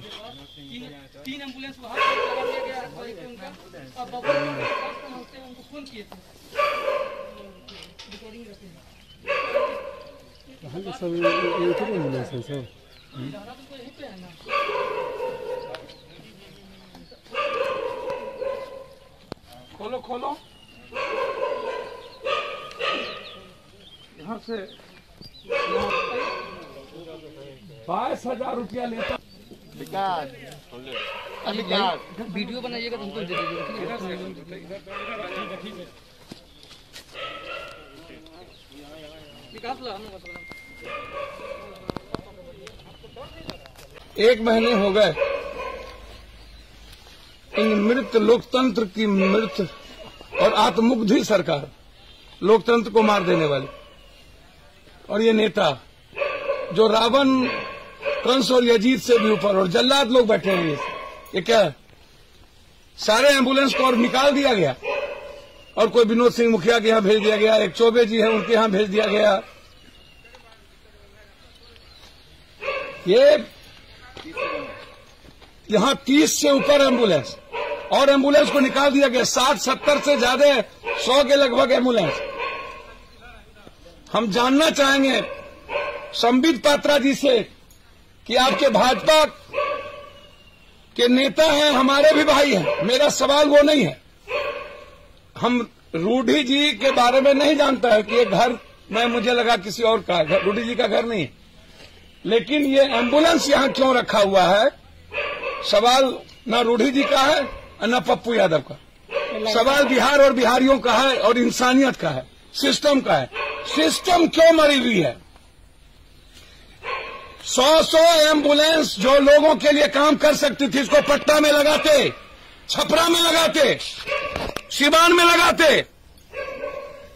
तीन एंबुलेंस वहाँ दिया गया है कोई उनका और बबल पहुँचते उनको फ़ोन किए थे। रिकॉर्डिंग हैं। हाँ सब तो एंबुलेंस है सब तो यहीं पे है ना? खोलो खोलो। यहाँ से बाईस हज़ार रुपया लेता वीडियो बनाइएगा तो हमको दे दीजिएगा विकास ला एक महीने हो गए। इन मृत लोकतंत्र की मृत और आत्मुग्धि सरकार लोकतंत्र को मार देने वाली। और ये नेता जो रावण कंस और यजीत से भी ऊपर और जल्लाद लोग बैठे हैं ये ये क्या? सारे एंबुलेंस को और निकाल दिया गया। और कोई विनोद सिंह मुखिया के यहाँ भेज दिया गया, एक चौबे जी है, उनके यहाँ भेज दिया गया। ये यहाँ तीस से ऊपर एंबुलेंस, और एंबुलेंस को निकाल दिया गया। साठ, सत्तर से ज़्यादा, सौ के लगभग एंबुलेंस। हम जानना चाहेंगे, संबित पात्रा जी से कि आपके भाजपा के नेता हैं, हमारे भी भाई हैं। मेरा सवाल वो नहीं है। हम रूढ़ी जी के बारे में नहीं जानता है कि ये घर, मैं, मुझे लगा किसी और का है रूढ़ी जी का घर नहीं है। लेकिन ये एंबुलेंस यहाँ क्यों रखा हुआ है? सवाल न रूढ़ी जी का है, और न पप्पू यादव का। सवाल बिहार और बिहारियों का है, और इंसानियत का है, सिस्टम का है। सिस्टम क्यों मरी हुई है? सौ सौ एंबुलेंस जो लोगों के लिए काम कर सकती थी, इसको पट्टा में लगाते, छपरा में लगाते, सिवान में लगाते।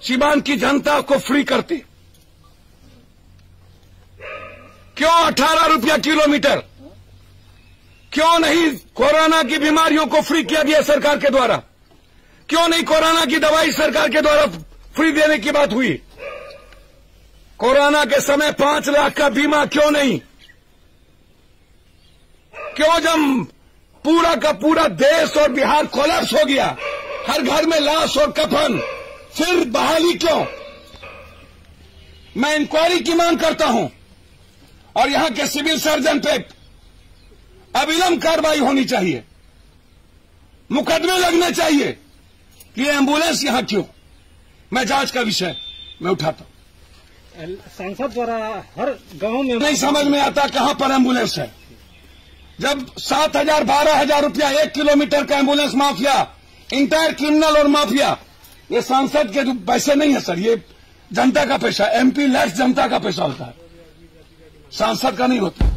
सिवान की जनता को फ्री करते। क्यों अठारह रुपया किलोमीटर? क्यों नहीं कोरोना की बीमारियों को फ्री किया गया सरकार के द्वारा? क्यों नहीं कोरोना की दवाई सरकार के द्वारा फ्री देने की बात हुई? कोरोना के समय पाँच लाख का बीमा क्यों नहीं? क्यों जब पूरा का पूरा देश और बिहार कोलैप्स हो गया? हर घर में लाश और कफन। फिर बहाली क्यों? मैं इंक्वायरी की मांग करता हूँ। और यहाँ के सिविल सर्जन पे अविलंब कार्रवाई होनी चाहिए। मुकदमे लगने चाहिए कि एंबुलेंस यहाँ क्यों? मैं जाँच का विषय मैं उठाता हूँ। सांसद द्वारा हर गाँव में नहीं समझ में आता कहाँ पर एंबुलेंस है। जब सात हज़ार, बारह हज़ार रूपया एक किलोमीटर का एंबुलेंस माफिया इंटायर क्रिमिनल और माफिया, ये सांसद के पैसे नहीं है सर, ये जनता का पैसा एमपी लैक्स जनता का पैसा होता है। सांसद का नहीं होता।